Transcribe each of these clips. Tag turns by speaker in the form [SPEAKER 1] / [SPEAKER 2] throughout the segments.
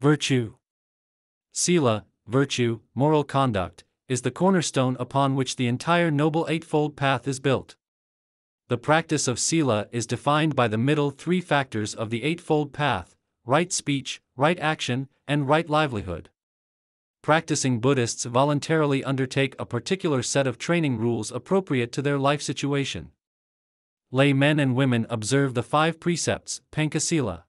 [SPEAKER 1] Virtue. Sila, virtue, moral conduct, is the cornerstone upon which the entire Noble Eightfold Path is built. The practice of Sila is defined by the middle three factors of the Eightfold Path right speech, right action, and right livelihood. Practicing Buddhists voluntarily undertake a particular set of training rules appropriate to their life situation. Lay men and women observe the five precepts, Pancasila.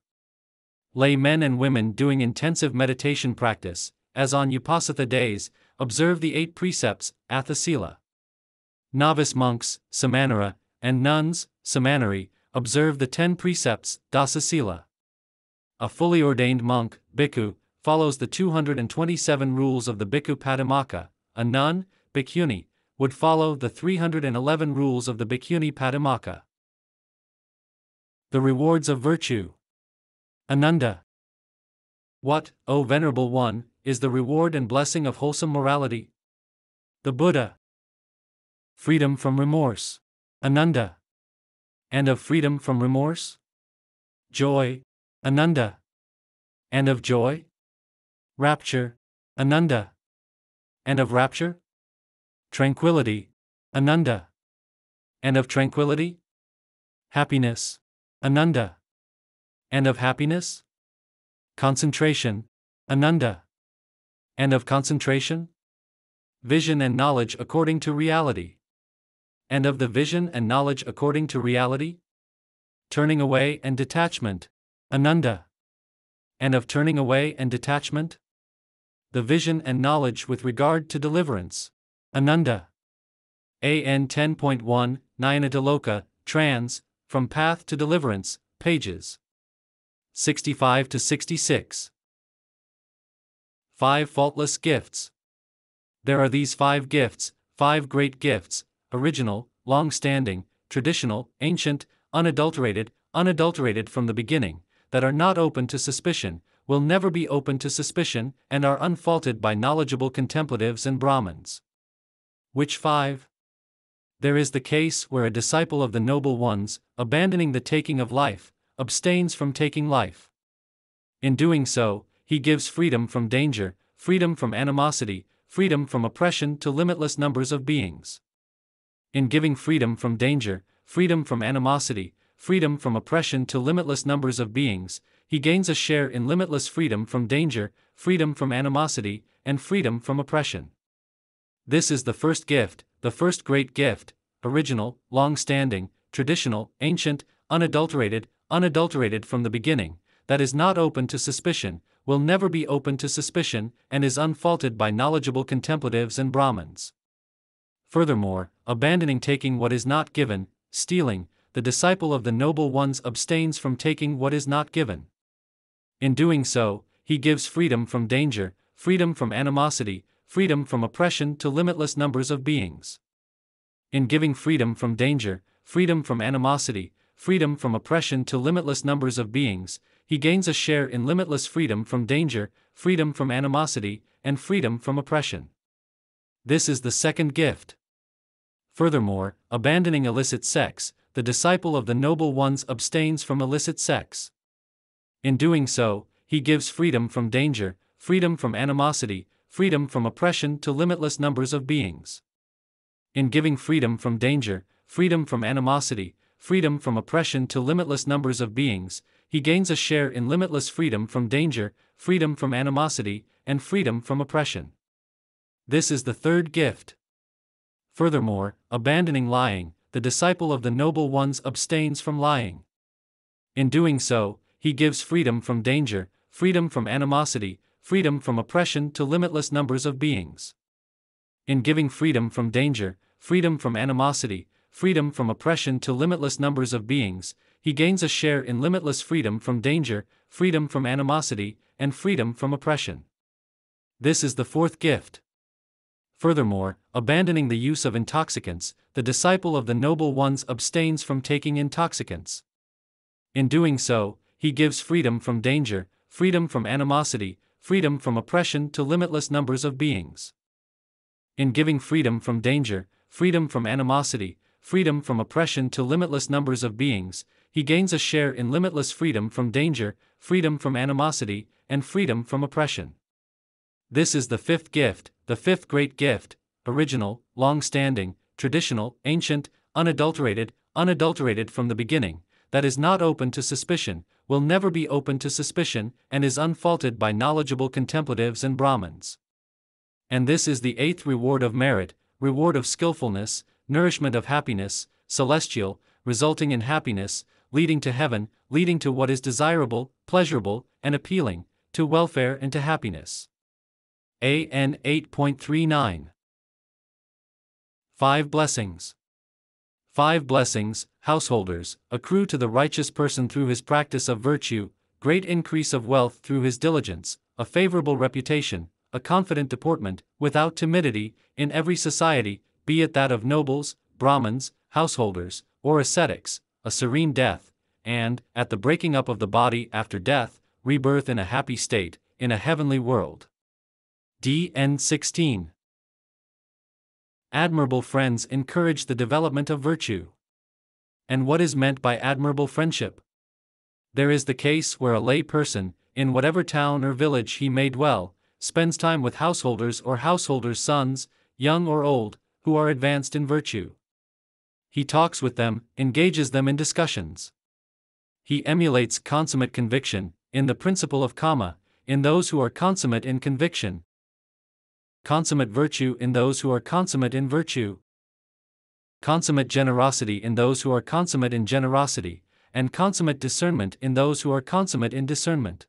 [SPEAKER 1] Lay men and women doing intensive meditation practice, as on Uposatha days, observe the eight precepts, Atthasila. Novice monks, Samanera, and nuns, Samaneri, observe the ten precepts, Dasasila. A fully ordained monk, Bhikkhu, follows the 227 rules of the Bhikkhu Patimokkha, a nun, Bhikkhuni, would follow the 311 rules of the Bhikkhuni Patimokkha. The rewards of virtue. Ananda. What, O Venerable One, is the reward and blessing of wholesome morality? The Buddha. Freedom from remorse. Ananda. And of freedom from remorse? Joy. Ananda. And of joy? Rapture. Ananda. And of rapture? Tranquility. Ananda. And of tranquility? Happiness. Ananda. And of happiness? Concentration. Ananda. And of concentration? Vision and knowledge according to reality. And of the vision and knowledge according to reality? Turning away and detachment. Ananda. And of turning away and detachment? The vision and knowledge with regard to deliverance. Ananda. AN 10.1, Nyanatiloka, trans, From Path to Deliverance, pages 65 to 66. 5 Faultless Gifts. There are these five gifts, five great gifts, original, long standing, traditional, ancient, unadulterated, unadulterated from the beginning, that are not open to suspicion, will never be open to suspicion, and are unfaulted by knowledgeable contemplatives and Brahmins. Which five? There is the case where a disciple of the Noble Ones, abandoning the taking of life, abstains from taking life. In doing so, he gives freedom from danger, freedom from animosity, freedom from oppression to limitless numbers of beings. In giving freedom from danger, freedom from animosity, freedom from oppression to limitless numbers of beings, he gains a share in limitless freedom from danger, freedom from animosity, and freedom from oppression. This is the first gift, the first great gift, original, long standing, traditional, ancient, unadulterated, unadulterated from the beginning, that is not open to suspicion, will never be open to suspicion, and is unfaulted by knowledgeable contemplatives and Brahmins. Furthermore, abandoning taking what is not given, stealing, the disciple of the Noble Ones abstains from taking what is not given. In doing so, he gives freedom from danger, freedom from animosity, freedom from oppression to limitless numbers of beings. In giving freedom from danger, freedom from animosity, freedom from oppression to limitless numbers of beings, he gains a share in limitless freedom from danger, freedom from animosity, and freedom from oppression. This is the second gift. Furthermore, abandoning illicit sex, the disciple of the Noble Ones abstains from illicit sex. In doing so, he gives freedom from danger, freedom from animosity, freedom from oppression to limitless numbers of beings. In giving freedom from danger, freedom from animosity, freedom from oppression to limitless numbers of beings, he gains a share in limitless freedom from danger, freedom from animosity, and freedom from oppression. This is the third gift. Furthermore, abandoning lying, the disciple of the Noble Ones abstains from lying. In doing so, he gives freedom from danger, freedom from animosity, freedom from oppression to limitless numbers of beings. In giving freedom from danger, freedom from animosity, freedom from oppression to limitless numbers of beings, he gains a share in limitless freedom from danger, freedom from animosity, and freedom from oppression. This is the fourth gift. Furthermore, abandoning the use of intoxicants, the disciple of the Noble Ones abstains from taking intoxicants. In doing so, he gives freedom from danger, freedom from animosity, freedom from oppression to limitless numbers of beings. In giving freedom from danger, freedom from animosity, freedom from oppression to limitless numbers of beings, he gains a share in limitless freedom from danger, freedom from animosity, and freedom from oppression. This is the fifth gift, the fifth great gift, original, long standing, traditional, ancient, unadulterated, unadulterated from the beginning, that is not open to suspicion, will never be open to suspicion, and is unfaulted by knowledgeable contemplatives and Brahmins. And this is the eighth reward of merit, reward of skillfulness, nourishment of happiness, celestial, resulting in happiness, leading to heaven, leading to what is desirable, pleasurable, and appealing, to welfare and to happiness. AN 8.39 5 Blessings Five blessings, householders, accrue to the righteous person through his practice of virtue, great increase of wealth through his diligence, a favorable reputation, a confident deportment, without timidity, in every society, be it that of nobles, Brahmins, householders, or ascetics, a serene death, and, at the breaking up of the body after death, rebirth in a happy state, in a heavenly world. DN 16 admirable friends encourage the development of virtue. And what is meant by admirable friendship? There is the case where a lay person, in whatever town or village he may dwell, spends time with householders or householders' sons, young or old, who are advanced in virtue. He talks with them, engages them in discussions. He emulates consummate conviction, in the principle of Kama, in those who are consummate in conviction, consummate virtue in those who are consummate in virtue, consummate generosity in those who are consummate in generosity, and consummate discernment in those who are consummate in discernment.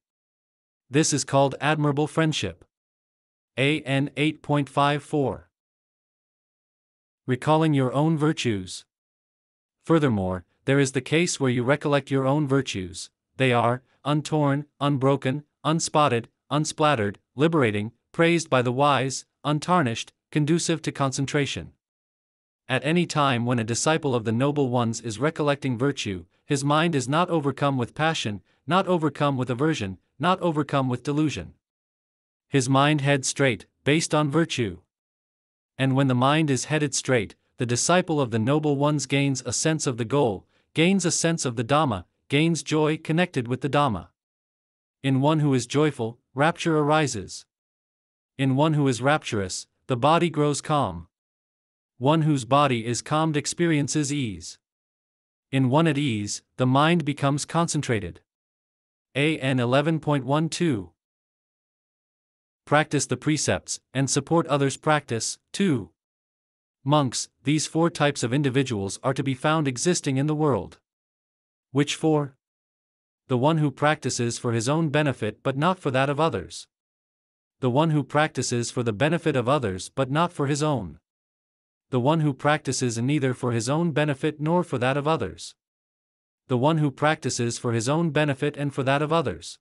[SPEAKER 1] This is called admirable friendship. AN 8.54 Recalling your own virtues. Furthermore, there is the case where you recollect your own virtues. They are untorn, unbroken, unspotted, unsplattered, liberating, praised by the wise, untarnished, conducive to concentration. At any time when a disciple of the Noble Ones is recollecting virtue, his mind is not overcome with passion, not overcome with aversion, not overcome with delusion. His mind heads straight, based on virtue. And when the mind is headed straight, the disciple of the Noble Ones gains a sense of the goal, gains a sense of the Dhamma, gains joy connected with the Dhamma. In one who is joyful, rapture arises. In one who is rapturous, the body grows calm. One whose body is calmed experiences ease. In one at ease, the mind becomes concentrated. AN 11.12 Practice the precepts, and support others' practice, too. Monks, these four types of individuals are to be found existing in the world. Which four? The one who practices for his own benefit but not for that of others the one who practices for the benefit of others but not for his own. The one who practices neither for his own benefit nor for that of others. The one who practices for his own benefit and for that of others.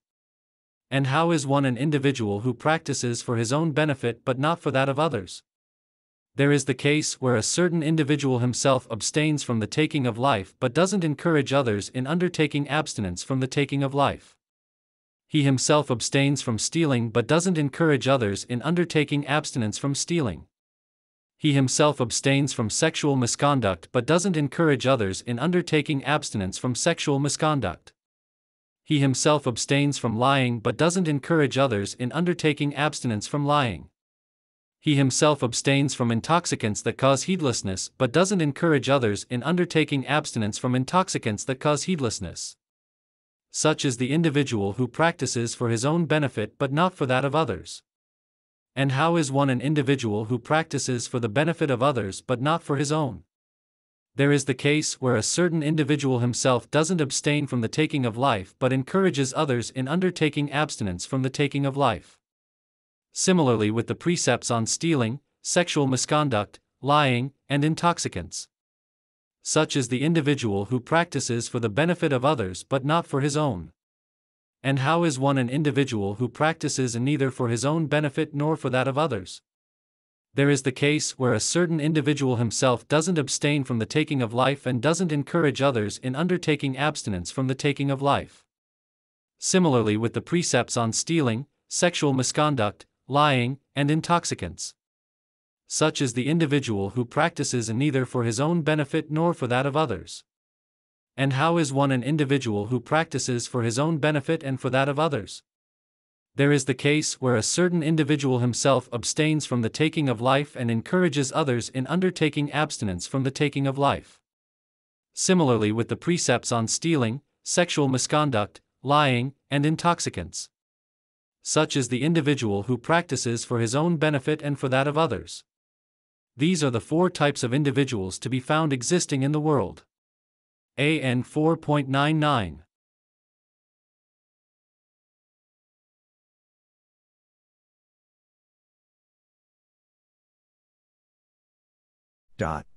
[SPEAKER 1] And how is one an individual who practices for his own benefit but not for that of others? There is the case where a certain individual himself abstains from the taking of life but doesn't encourage others in undertaking abstinence from the taking of life he himself abstains from stealing but doesn't encourage others in undertaking abstinence from stealing. He himself abstains from sexual misconduct but doesn't encourage others in undertaking abstinence from sexual misconduct. He himself abstains from lying but doesn't encourage others in undertaking abstinence from lying. He himself abstains from intoxicants that cause heedlessness but doesn't encourage others in undertaking abstinence from intoxicants that cause heedlessness such is the individual who practices for his own benefit but not for that of others. And how is one an individual who practices for the benefit of others but not for his own? There is the case where a certain individual himself doesn't abstain from the taking of life but encourages others in undertaking abstinence from the taking of life. Similarly, with the precepts on stealing, sexual misconduct, lying, and intoxicants such is the individual who practices for the benefit of others but not for his own. And how is one an individual who practices neither for his own benefit nor for that of others? There is the case where a certain individual himself doesn't abstain from the taking of life and doesn't encourage others in undertaking abstinence from the taking of life. Similarly, with the precepts on stealing, sexual misconduct, lying, and intoxicants such is the individual who practices neither for his own benefit nor for that of others. And how is one an individual who practices for his own benefit and for that of others? There is the case where a certain individual himself abstains from the taking of life and encourages others in undertaking abstinence from the taking of life. Similarly, with the precepts on stealing, sexual misconduct, lying, and intoxicants. Such is the individual who practices for his own benefit and for that of others. These are the four types of individuals to be found existing in the world. AN 4.99
[SPEAKER 2] Dot.